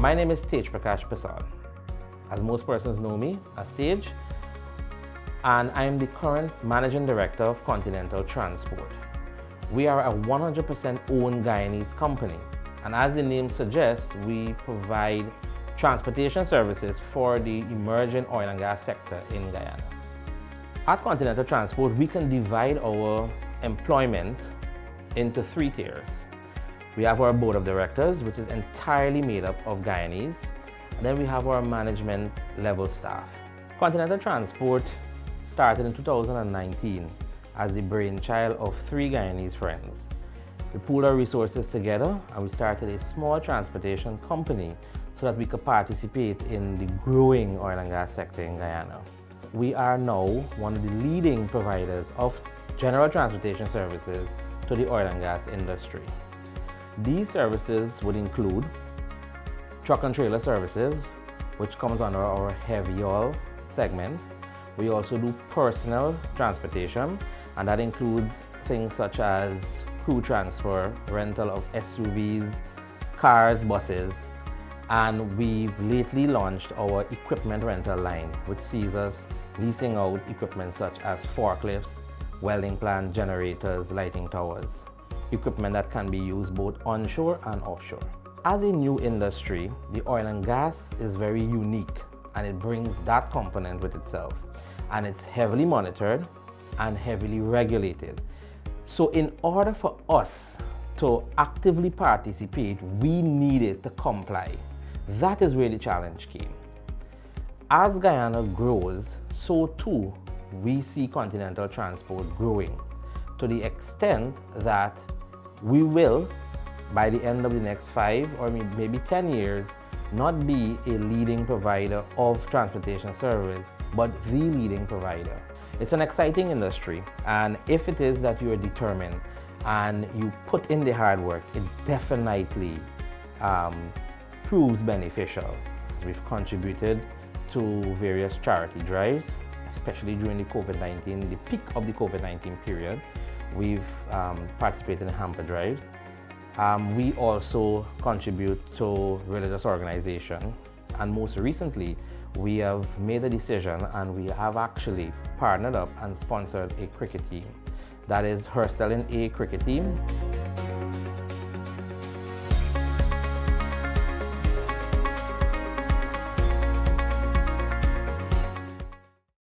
My name is Tej Prakash Persaud. As most persons know me as Tej, and I am the current Managing Director of Continental Transport. We are a 100% owned Guyanese company, and as the name suggests, we provide transportation services for the emerging oil and gas sector in Guyana. At Continental Transport, we can divide our employment into three tiers. We have our board of directors, which is entirely made up of Guyanese. And then we have our management level staff. Continental Transport started in 2019 as the brainchild of three Guyanese friends. We pooled our resources together and we started a small transportation company so that we could participate in the growing oil and gas sector in Guyana. We are now one of the leading providers of general transportation services to the oil and gas industry. These services would include truck and trailer services, which comes under our heavy oil segment. We also do personal transportation, and that includes things such as crew transfer, rental of SUVs, cars, buses, and we've lately launched our equipment rental line, which sees us leasing out equipment such as forklifts, welding plant generators, lighting towers equipment that can be used both onshore and offshore. As a new industry, the oil and gas is very unique and it brings that component with itself. And it's heavily monitored and heavily regulated. So in order for us to actively participate, we needed to comply. That is where the challenge came. As Guyana grows, so too we see continental transport growing to the extent that we will, by the end of the next five or maybe 10 years, not be a leading provider of transportation service, but the leading provider. It's an exciting industry, and if it is that you are determined and you put in the hard work, it definitely um, proves beneficial. We've contributed to various charity drives, especially during the COVID-19, the peak of the COVID-19 period. We've um, participated in hamper drives. Um, we also contribute to religious organization. And most recently, we have made a decision and we have actually partnered up and sponsored a cricket team. That is Herstelling A cricket team.